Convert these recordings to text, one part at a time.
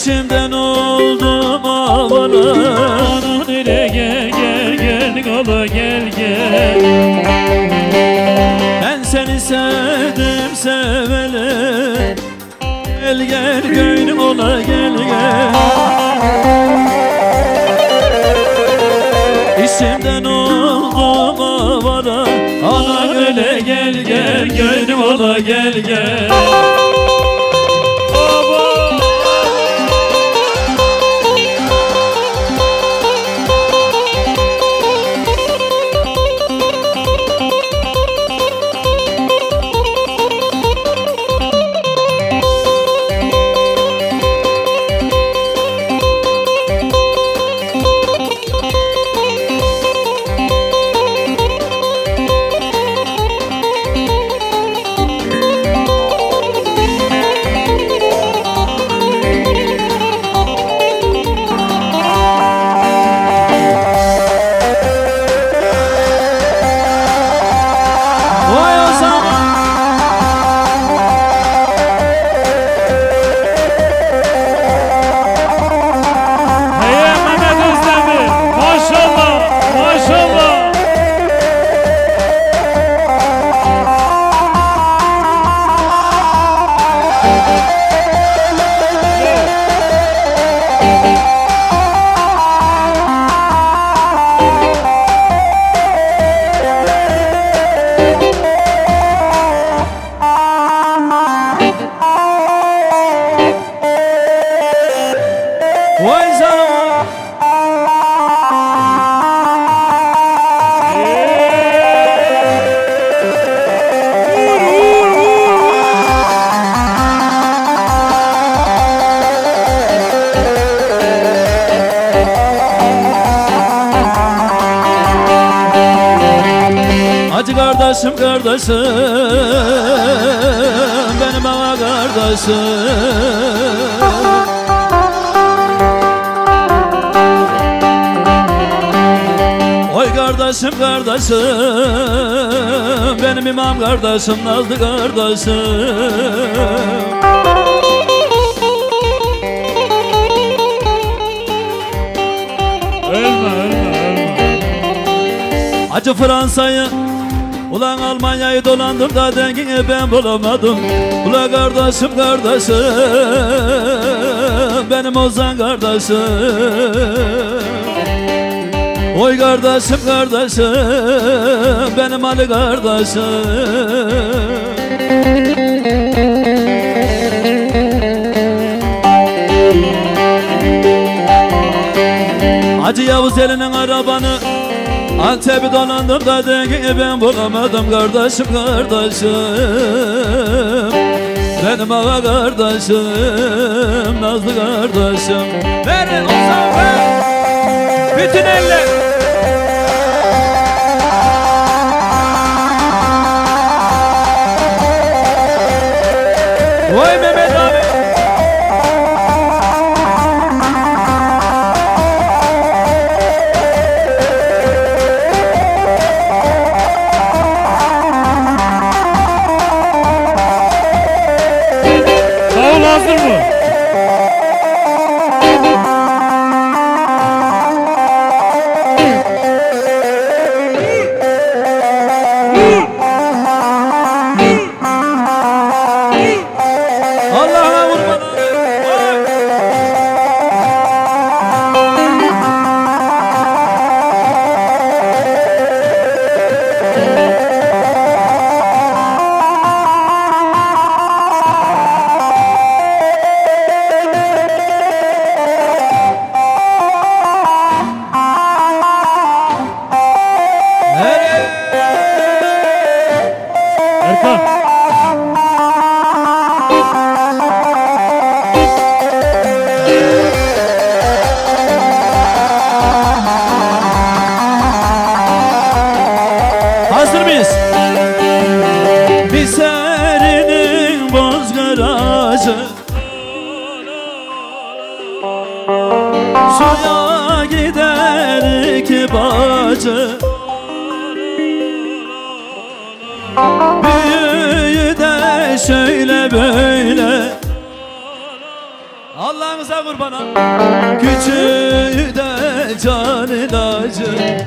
İçimden oldum avara Anan hele gel gel gelin ala gel gel. Ben seni sevdim seveli Gel gel gönlüm ola gel gel. İçimden oldum avara Ana öyle gel gel gönlüm ola gel gel kardeşim Benim ağa kardeşim. Kardeşim kardeşim Benim imam kardeşim Nazlı kardeşim. Ölme ölme ölme. Acı Fransa'yı Ulan Almanya'yı dolandım da dengini ben bulamadım. Ula kardeşim kardeşim Benim Ozan kardeşim. Oy kardeşim kardeşim Benim Ali kardeşim. Hacı Yavuz elinin arabanı Antep'i dolandım da dengini ben bulamadım kardeşim kardeşim. Benim ağa kardeşim Nazlı kardeşim. Verin o zaman Bütün eller. Vay Mehmet abi Hazır mıyız? Bir serinin bozgaracı Suya gider iki bacı Büyüğü de şöyle böyle Allah'ınıza kurban. Küçüğü de can ilacı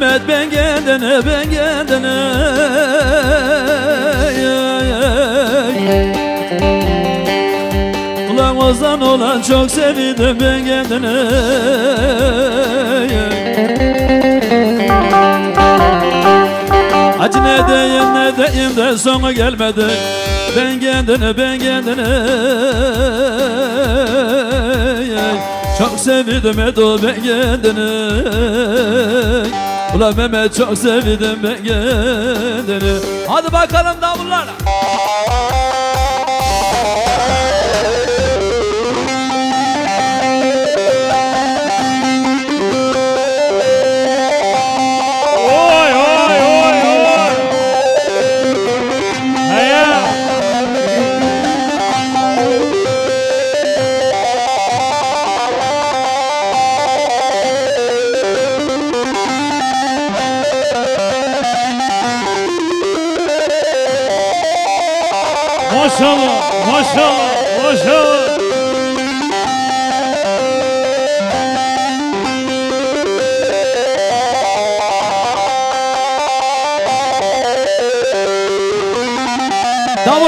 Mehmet ben kendine ben kendine Ulan Ozan olan çok sevindim ben kendine Acı ne diyeyim ne diyeyim de sonu gelmedi. Ben kendine ben kendine Çok sevdim Edo ben kendine Ulan Mehmet çok sevdim ben kendine Hadi bakalım davullarla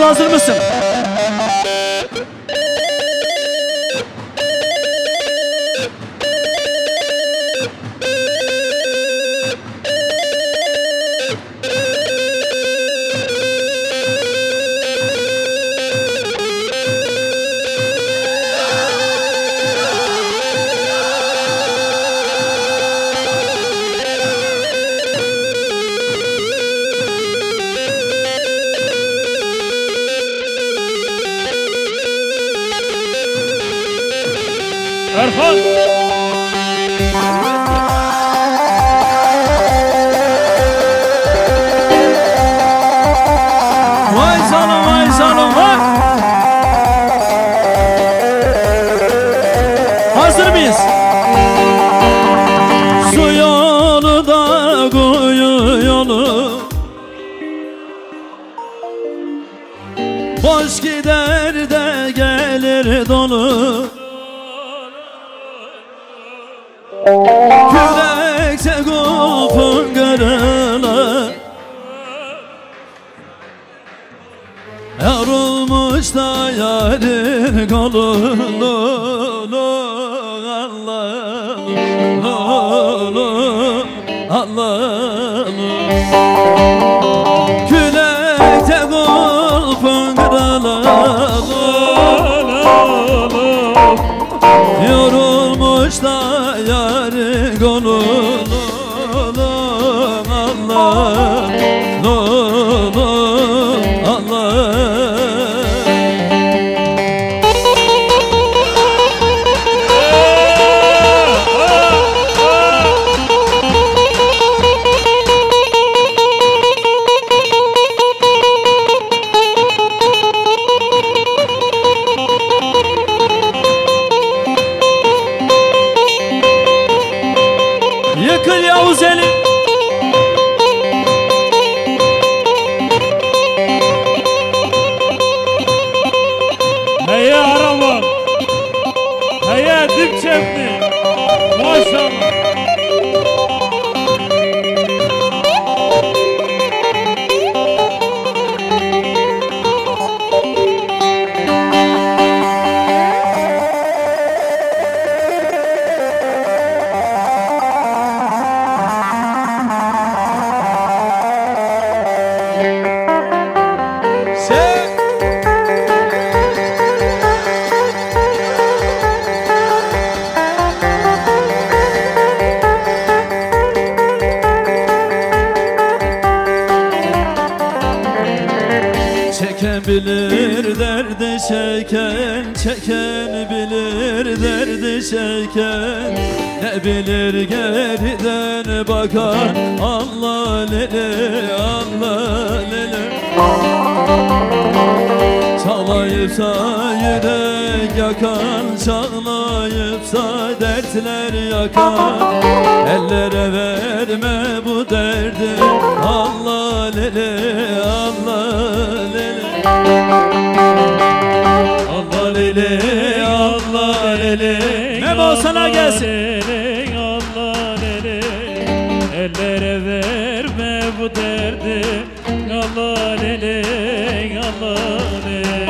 hazır mısın? Yorulmuş da yarın kolu lo, lo, Allah Allah Külekte kulpun kralı Yorulmuş da yarın kolu yakan Ellere verme bu derdi. Allah lele Allah lele Allah lele Allah lele Memo sana gelsin. Allah lele Ellere verme bu derdi. Allah lele Allah lele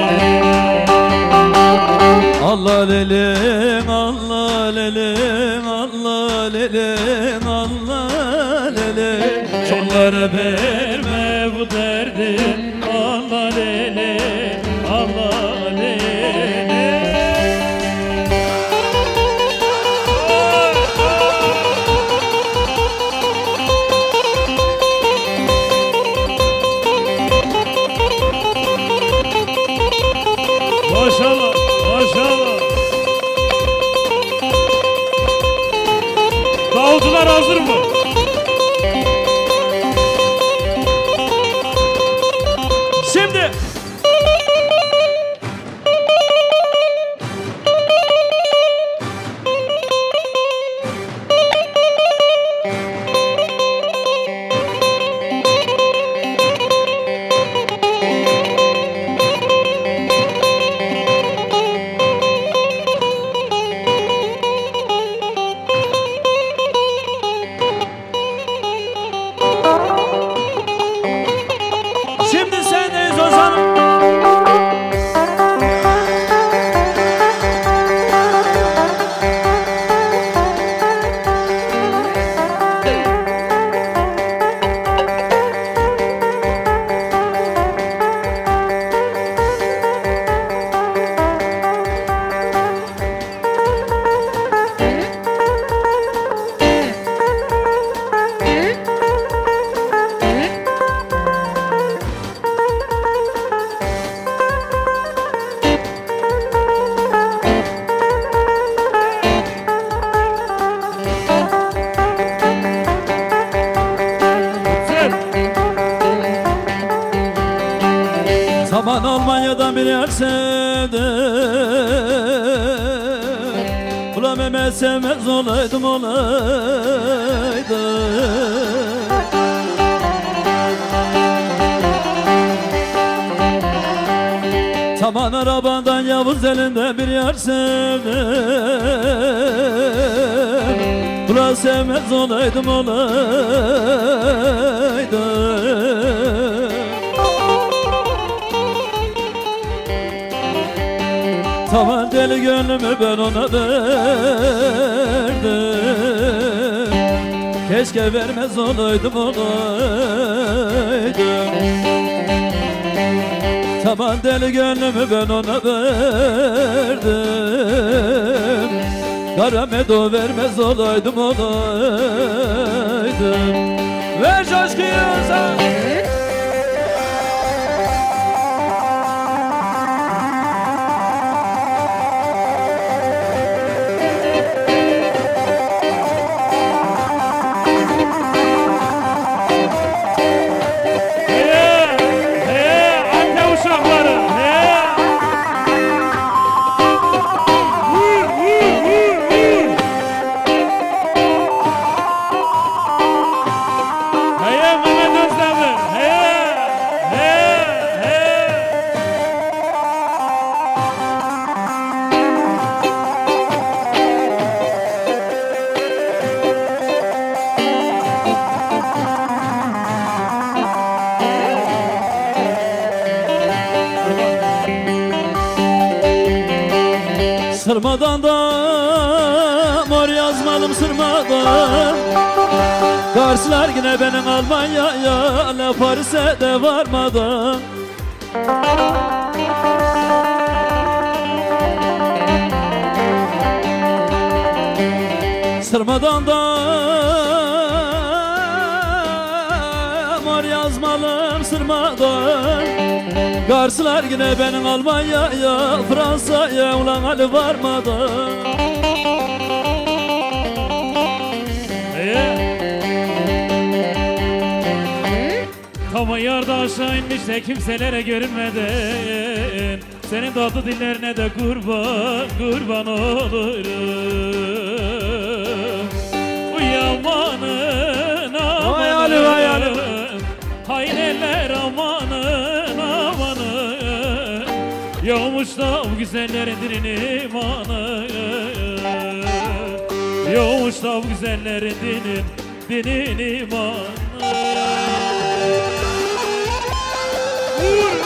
Allah lelem, Allah lelem, Lelem, Allah lelem Çollara verme bu derdi sevmez olaydım olaydım Taban arabadan Yavuz elinde bir yer sevdim. Ulan sevmez olaydım olaydım Tamam deli gönlümü ben ona verdim. Keşke vermez olaydım olaydım. Tamam deli gönlümü ben ona verdim. Kara medo vermez olaydım olaydım. Ver coşku eskiyorsa Benim Almanya'ya La Paris'e de varmadan Sırmadan da mor yazmalım sırmadan. Karşılar yine benim Almanya'ya Fransa'ya ulan Ali varmadan Heye. Kama yarda aşağı inmiş de kimselere görünmeden Senin tatlı dillerine de kurban, kurban olurum. Uyamanın Vay Ali, vay Ali. amanın Hayreler amanın amanın. Yağmış da bu güzellerin dilini imanı Yağmış da bu güzellerin dinin Dinin imanı ¡Uno!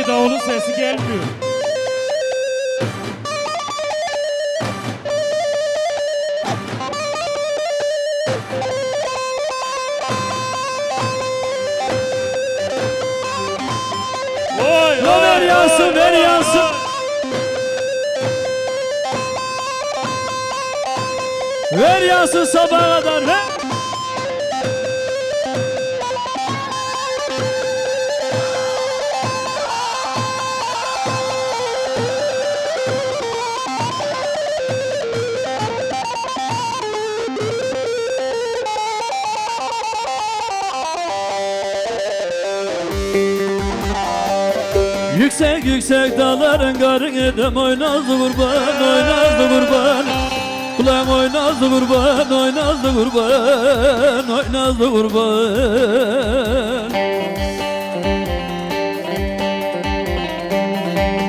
Sanki davulun sesi gelmiyor. Ver yansın, ver yansın. Ver yansın sabaha kadar ver Yüksek dağların karın edem oynazdı kurban oynazdı kurban. Ulan oynazdı kurban oynazdı kurban oynazdı kurban.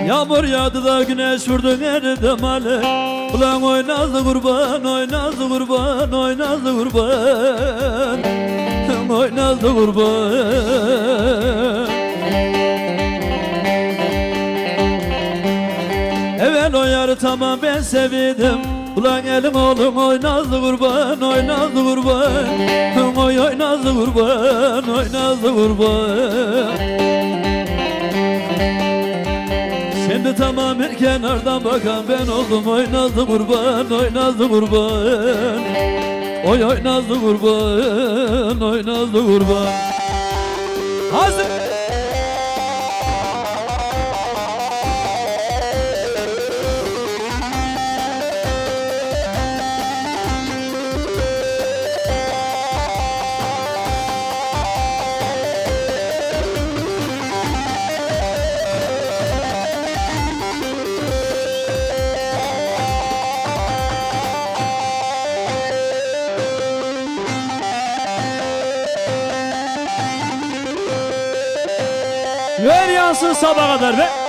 Yağmur yağdı da güneş vurdu eridem ale Ulan oynazdı kurban oynazdı kurban oynazdı kurban. Oynazdı kurban tamam ben sevdim. Ulan elim oğlum oynazdı kurban oynazdı kurban. Oy oynazdı kurban oynazdı kurban. Şimdi tamamen kenardan bakan ben oldum oynazdı kurban oynazdı kurban. Oy oynazdı kurban oynazdı kurban. Hazır Yarın sabah kadar be.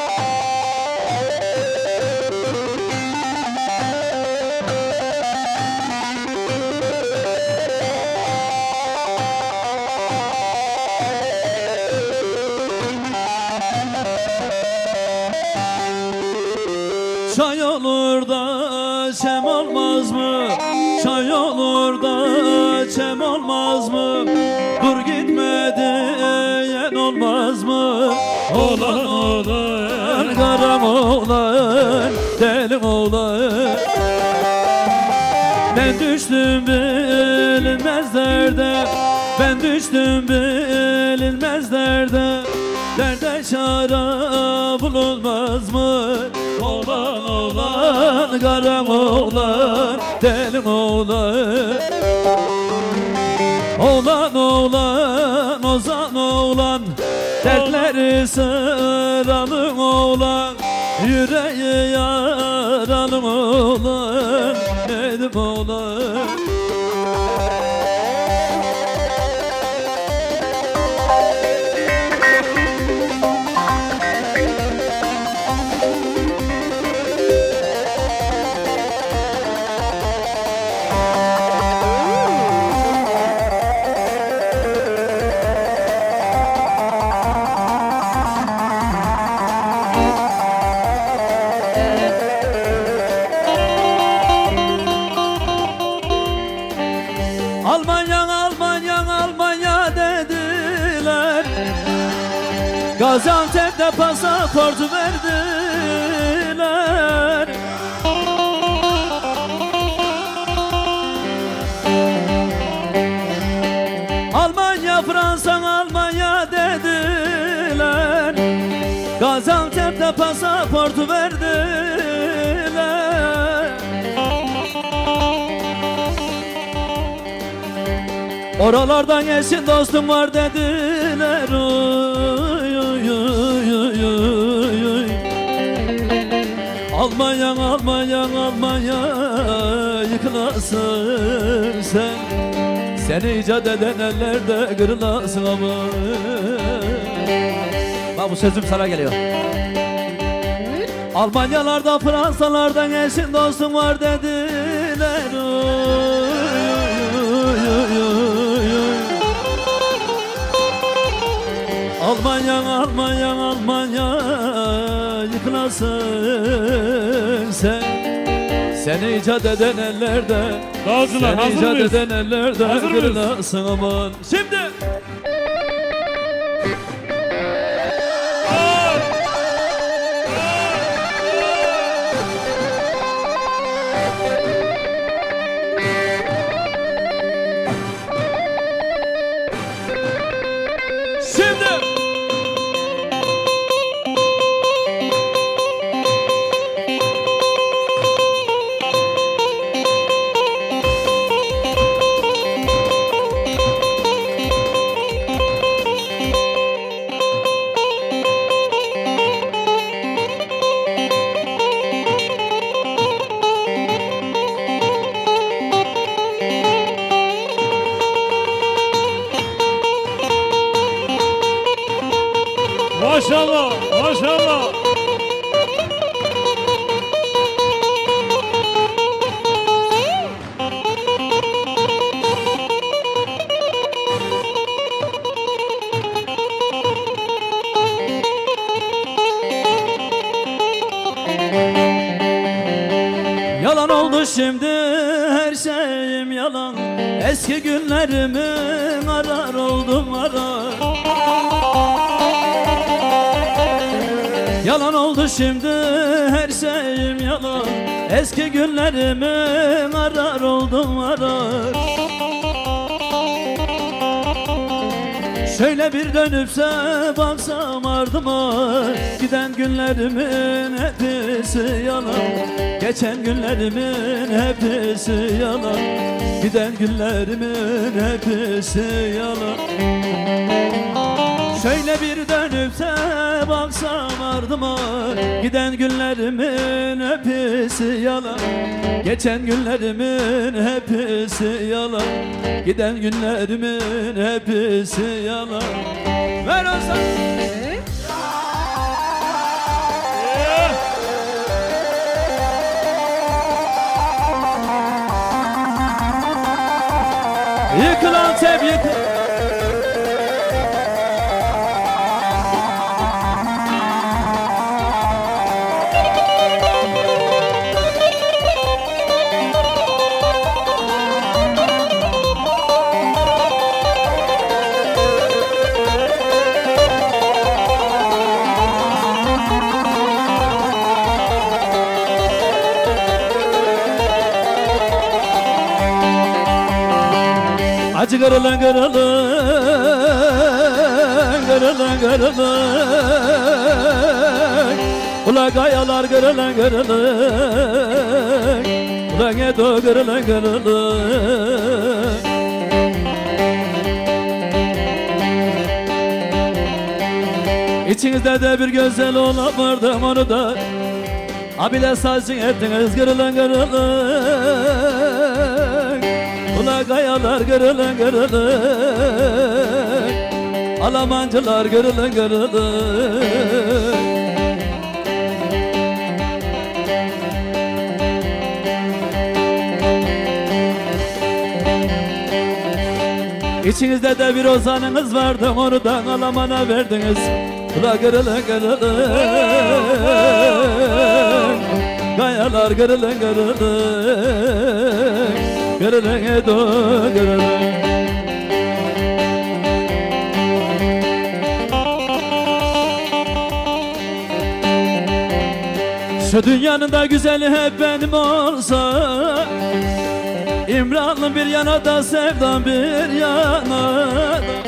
Olan olan Karam oğlan, delim oğlan. Ben düştüm bilinmez derde Ben düştüm bilinmez derde. Derde çare bulunmaz mı? Oğlan oğlan, karam oğlan, delim oğlan, ozan oğlan Dertleri sıralı oğlan Yüreği yaralı oğlan Edim oğlan pasaportu verdiler. Almanya Fransa Almanya dediler. Gaziantep'te pasaportu verdiler. Oralardan eşin dostum var dediler. oy, Almanya Almanya Almanya yıkılasın sen. Seni icat eden ellerde kırılasın ama. Bak bu sözüm sana geliyor. Almanyalardan Fransalardan eşin dostum var dediler. Almanya Almanya Almanya yıkılasın sen Seni icat eden ellerde Dağcılar Seni hazır icat mıyız? eden ellerde Hazır mıyız? kırılasın aman Şimdi şimdi her şeyim yalan. Eski günlerimin arar oldum arar Şöyle bir dönüpse baksam ardıma Giden günlerimin hepsi yalan. Geçen günlerimin hepsi yalan Giden günlerimin hepsi yalan. Şöyle bir dönüpse baksam ardıma Giden günlerimin hepsi yalan. Geçen günlerimin hepsi yalan Giden günlerimin hepsi yalan canlı Ver o zaman Antep yıkıl. Acı kırılın kırılın Kırılın kırılın Ula kayalar kırılın kırılın Ula edo kırılın kırılın İçinizde de bir güzel olan vardı onu da. Abile saçın ettiniz kırılın kırılın Ula kayalar kırılın kırılın Alamancılar kırılın kırılın İçinizde de bir ozanınız vardı onu da alamana verdiniz. Ula kırılın kırılın Kayalar kırılın kırılın Kırılın edo kırılın Şu dünyanın da güzeli hep benim olsa İmranlı bir yana da sevdam bir yana da.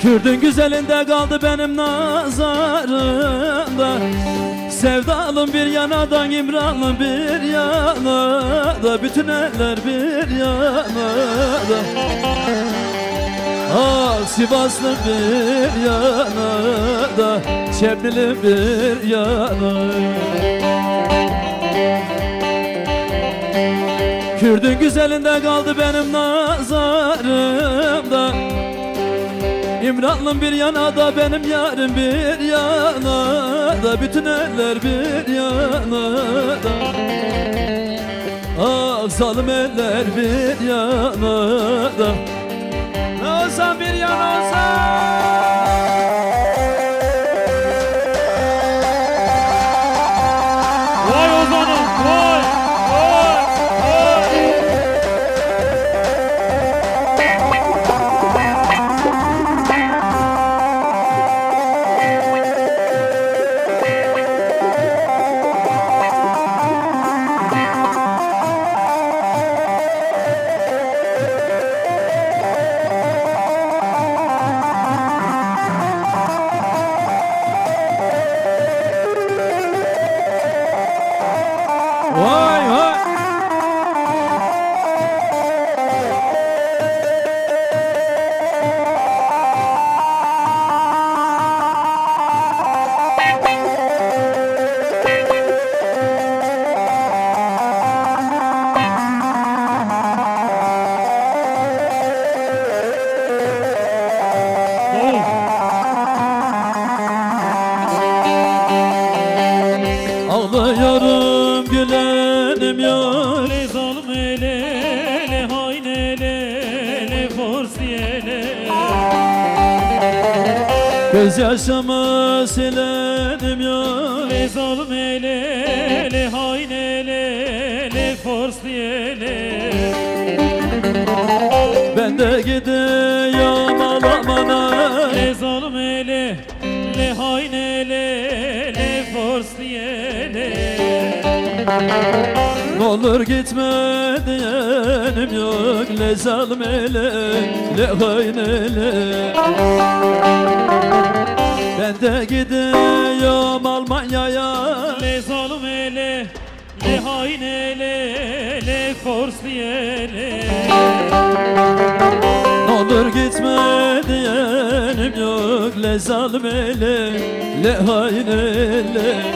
Kürdün güzelinde kaldı benim nazarımda Sevdalım bir yanadan İmranlı bir yana da Bütün eller bir yana da. Ah Sivaslı bir yana da Şeblili bir yana Kürdün güzelinde kaldı benim nazarımda İmranlım bir yana da benim yarım bir yana da. Bütün eller bir yana da. Ah zalim eller bir yana da. Ne olsa bir yana olsa Gözyaşımı silenim yar Le zalim ele le hain ele le forsiyele Ben de gidiyorum alamana Le Ne olur gitme diyenim yok Le zalim ele, le hain ele Ben de gidiyorum Almanya'ya. Le zalim ele le hain ele le forsiyele Ne olur gitme diyenim yok Le zalim ele, le hain ele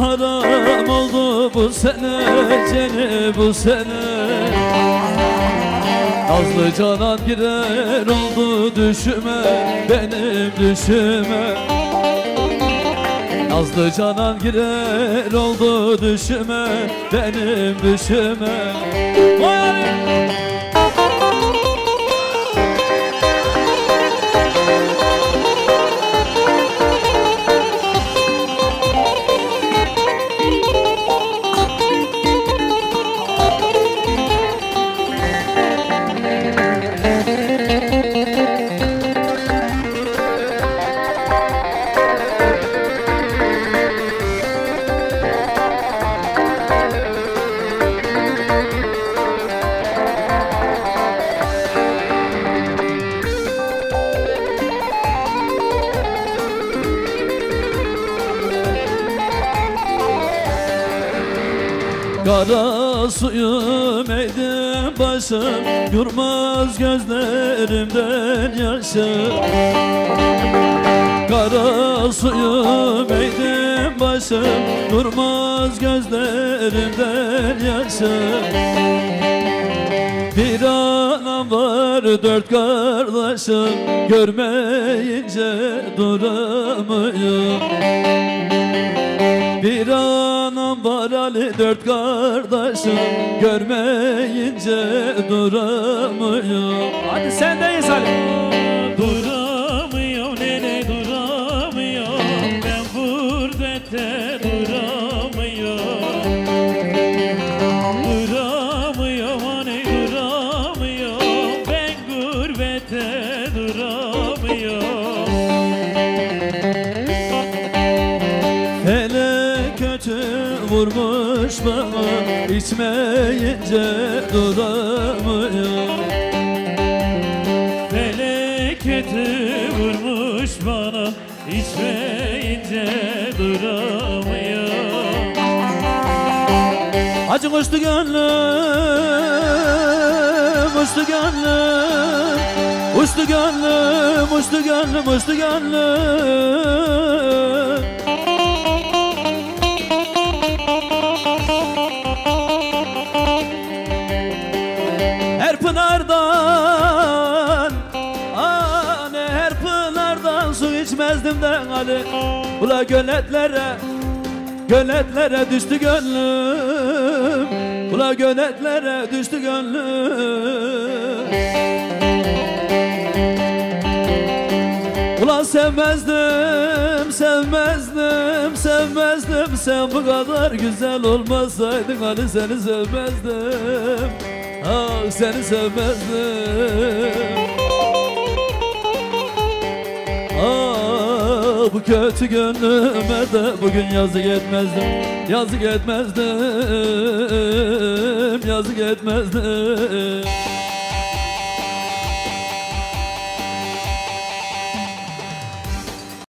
haram oldu bu sene Ceni bu sene. Nazlı canan girer oldu düşüme Benim düşüme. Nazlı canan girer oldu düşüme Benim düşüme. Vay Kara suyum eğdim başım Yurmaz gözlerimden yaşım. Kara suyum eğdim başım Durmaz gözlerimden yaşım. Bir anam var dört kardeşim Görmeyince duramıyorum Ali dört kardeşim Görmeyince duramıyor Hadi sendeyiz Ali. Duramıyor Felaketi vurmuş bana içmeyince duramıyor Acı uçtu gönlüm Uçtu gönlüm. Uçtu gönlüm Uçtu gönlüm Uçtu gönlüm Ula göletlere Göletlere düştü gönlüm. Ula göletlere düştü gönlüm. Ulan sevmezdim, sevmezdim, sevmezdim. Sen bu kadar güzel olmasaydın hani seni sevmezdim. Ah seni sevmezdim. Ah bu kötü gönlüme de bugün yazık etmezdim Yazık etmezdim, yazık etmezdim